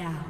Down.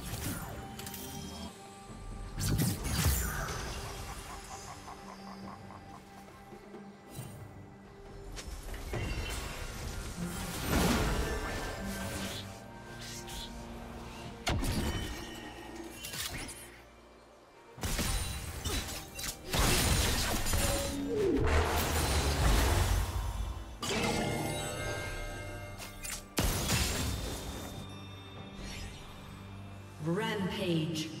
Rampage.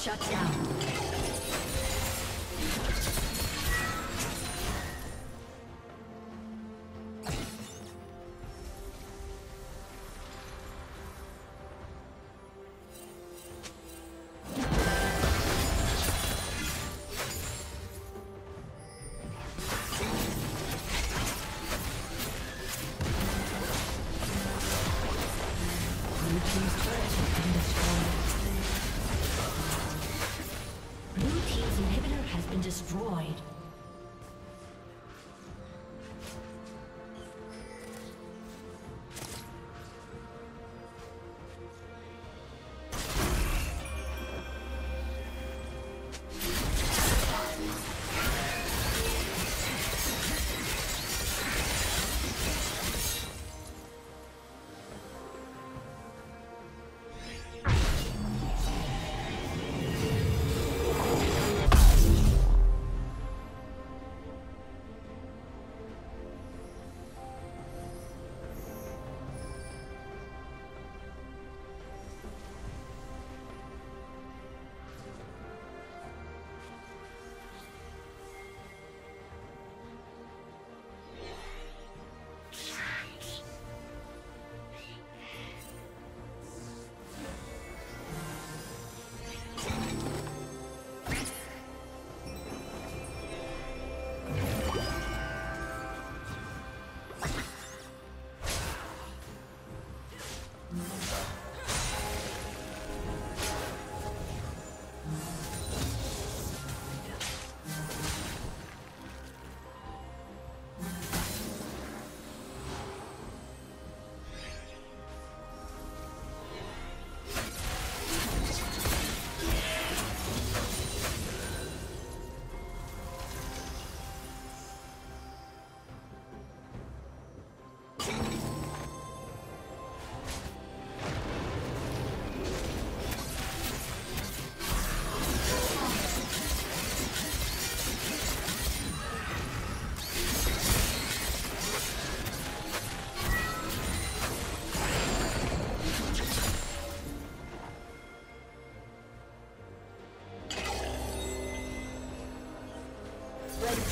Shut down.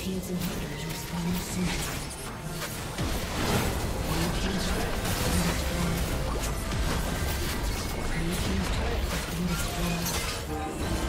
team's inhibitors respond soon. Blue you. turret.